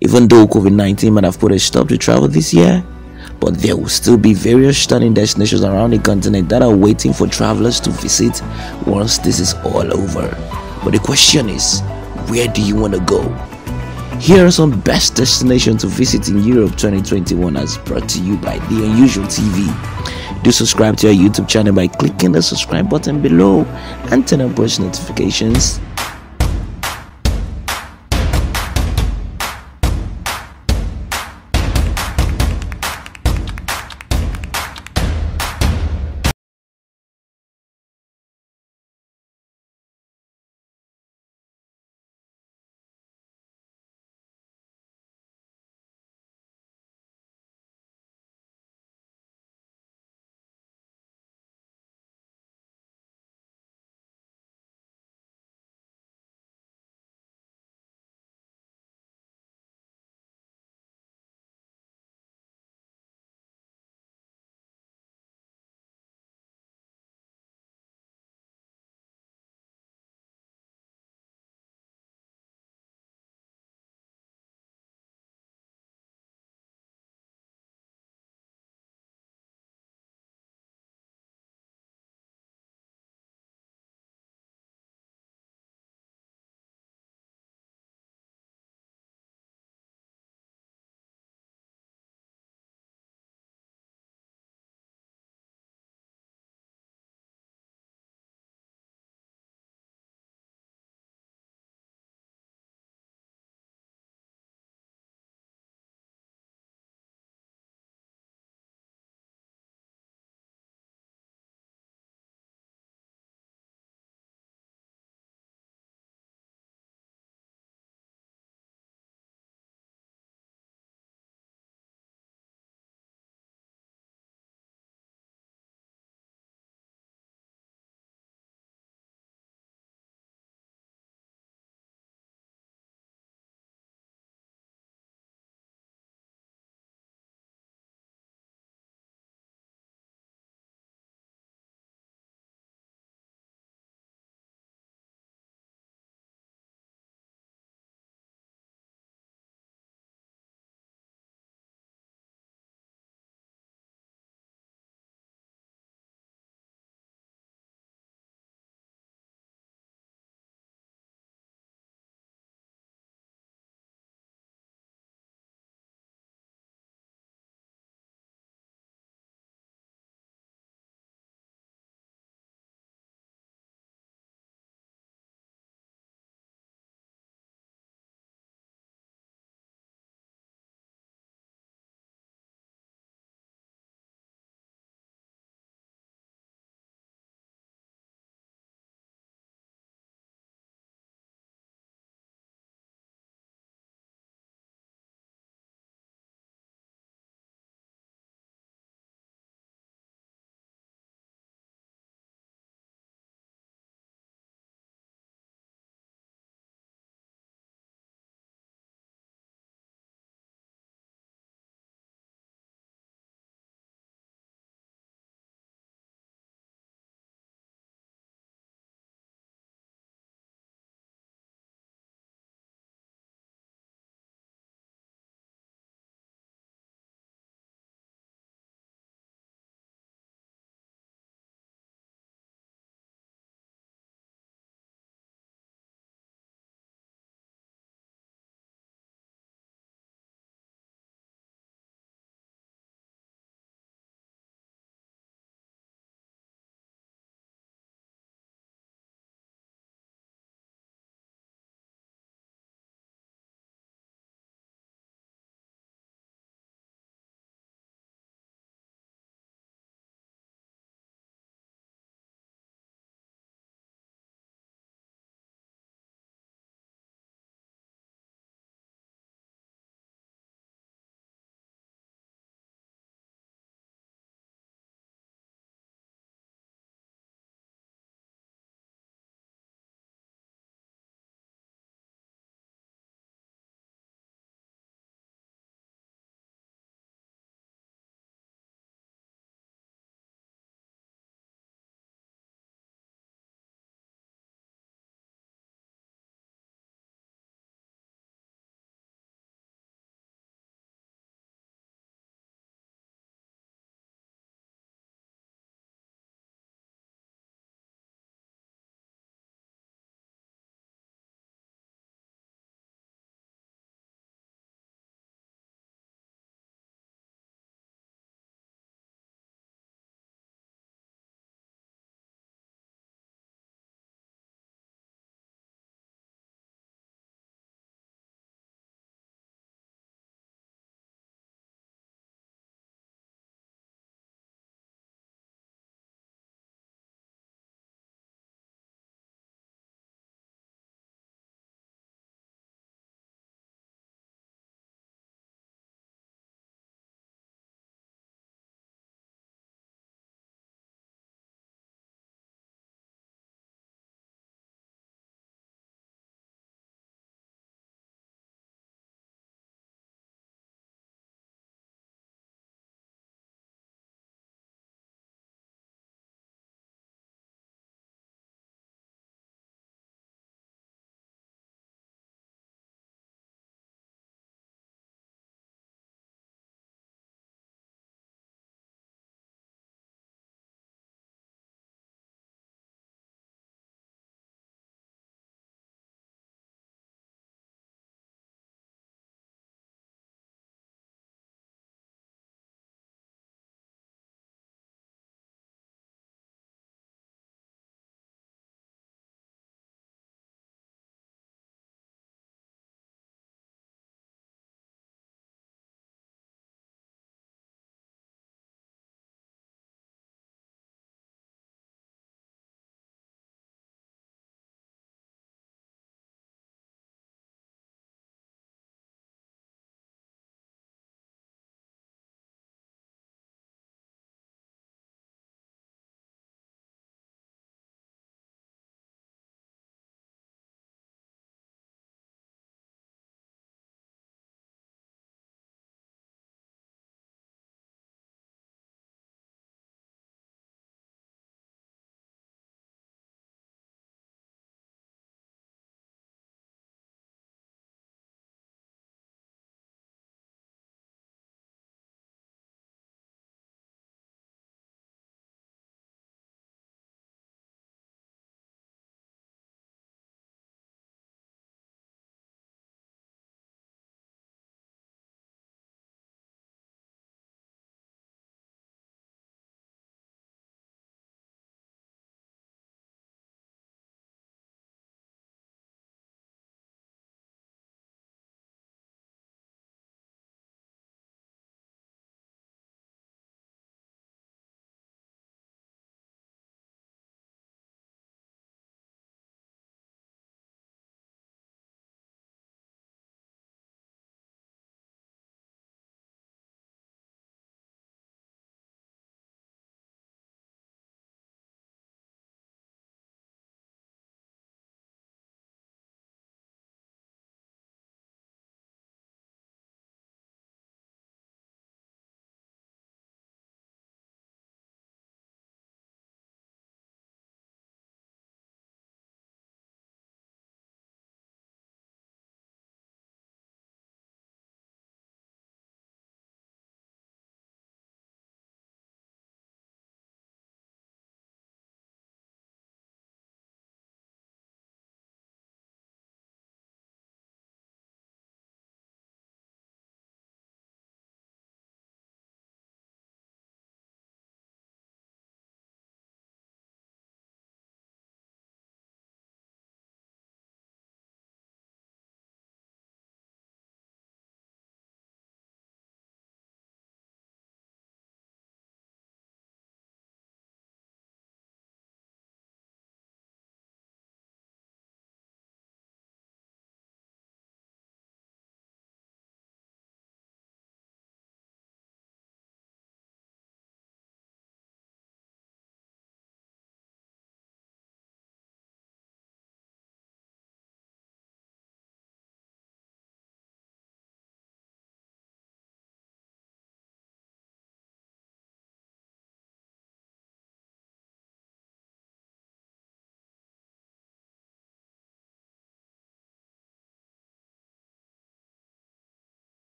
Even though COVID 19 might have put a stop to travel this year, but there will still be various stunning destinations around the continent that are waiting for travelers to visit once this is all over. But the question is, where do you want to go? Here are some best destinations to visit in Europe 2021 as brought to you by The Unusual TV. Do subscribe to our YouTube channel by clicking the subscribe button below and turn on post notifications